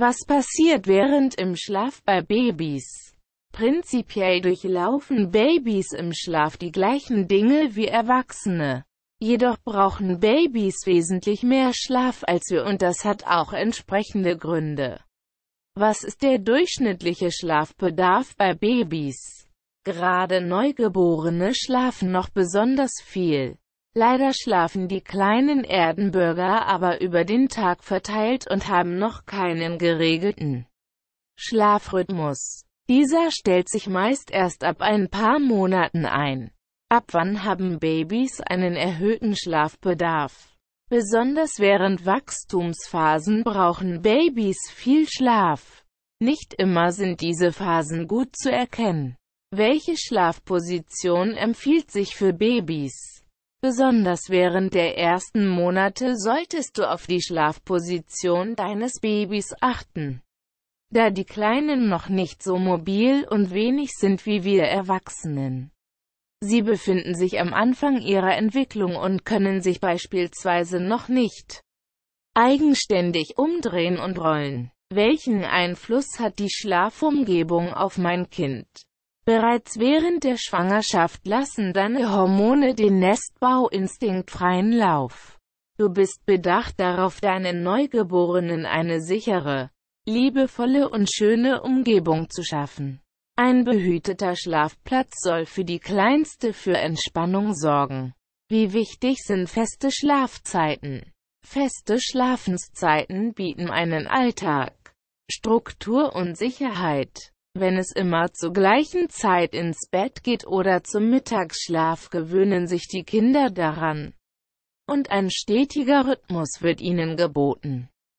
Was passiert während im Schlaf bei Babys? Prinzipiell durchlaufen Babys im Schlaf die gleichen Dinge wie Erwachsene. Jedoch brauchen Babys wesentlich mehr Schlaf als wir und das hat auch entsprechende Gründe. Was ist der durchschnittliche Schlafbedarf bei Babys? Gerade Neugeborene schlafen noch besonders viel. Leider schlafen die kleinen Erdenbürger aber über den Tag verteilt und haben noch keinen geregelten Schlafrhythmus. Dieser stellt sich meist erst ab ein paar Monaten ein. Ab wann haben Babys einen erhöhten Schlafbedarf? Besonders während Wachstumsphasen brauchen Babys viel Schlaf. Nicht immer sind diese Phasen gut zu erkennen. Welche Schlafposition empfiehlt sich für Babys? Besonders während der ersten Monate solltest du auf die Schlafposition deines Babys achten. Da die Kleinen noch nicht so mobil und wenig sind wie wir Erwachsenen. Sie befinden sich am Anfang ihrer Entwicklung und können sich beispielsweise noch nicht eigenständig umdrehen und rollen. Welchen Einfluss hat die Schlafumgebung auf mein Kind? Bereits während der Schwangerschaft lassen deine Hormone den Nestbauinstinkt freien Lauf. Du bist bedacht darauf, deinen Neugeborenen eine sichere, liebevolle und schöne Umgebung zu schaffen. Ein behüteter Schlafplatz soll für die Kleinste für Entspannung sorgen. Wie wichtig sind feste Schlafzeiten? Feste Schlafenszeiten bieten einen Alltag, Struktur und Sicherheit. Wenn es immer zur gleichen Zeit ins Bett geht oder zum Mittagsschlaf gewöhnen sich die Kinder daran. Und ein stetiger Rhythmus wird ihnen geboten.